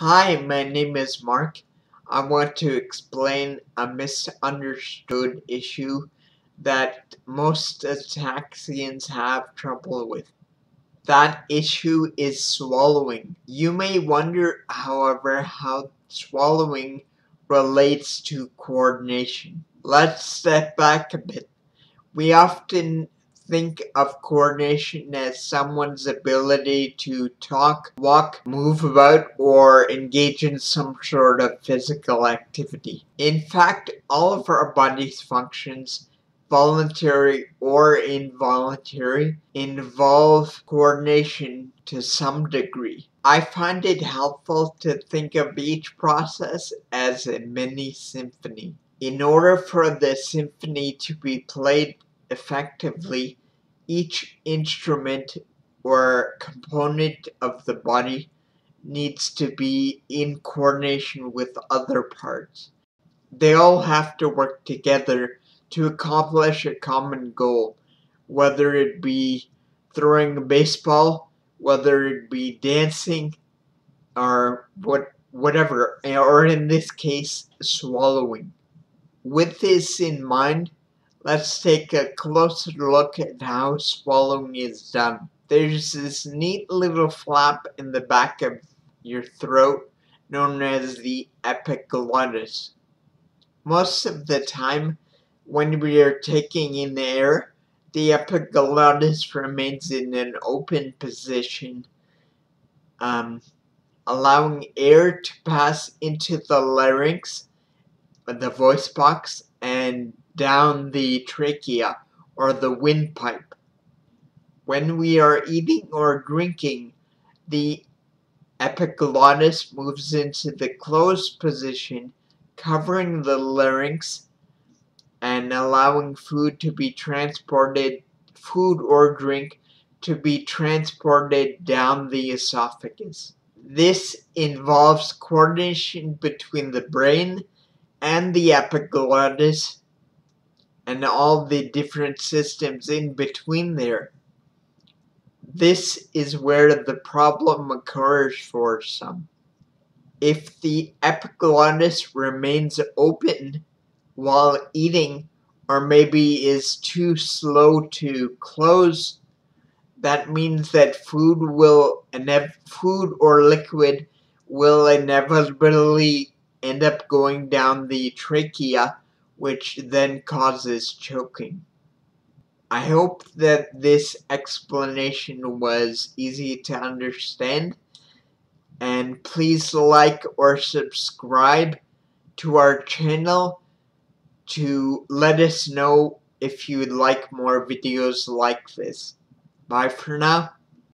Hi, my name is Mark. I want to explain a misunderstood issue that most ataxians have trouble with. That issue is swallowing. You may wonder, however, how swallowing relates to coordination. Let's step back a bit. We often think of coordination as someone's ability to talk, walk, move about, or engage in some sort of physical activity. In fact, all of our body's functions voluntary or involuntary, involve coordination to some degree. I find it helpful to think of each process as a mini symphony. In order for the symphony to be played effectively, each instrument or component of the body needs to be in coordination with other parts. They all have to work together to accomplish a common goal, whether it be throwing a baseball, whether it be dancing, or what whatever, or in this case, swallowing. With this in mind, Let's take a closer look at how swallowing is done. There's this neat little flap in the back of your throat known as the epiglottis. Most of the time, when we are taking in air, the epiglottis remains in an open position, um, allowing air to pass into the larynx, the voice box, and down the trachea or the windpipe. When we are eating or drinking, the epiglottis moves into the closed position, covering the larynx and allowing food to be transported, food or drink to be transported down the esophagus. This involves coordination between the brain and the epiglottis and all the different systems in between there. This is where the problem occurs for some. If the epiglottis remains open while eating, or maybe is too slow to close, that means that food will and food or liquid will inevitably end up going down the trachea which then causes choking. I hope that this explanation was easy to understand and please like or subscribe to our channel to let us know if you would like more videos like this. Bye for now.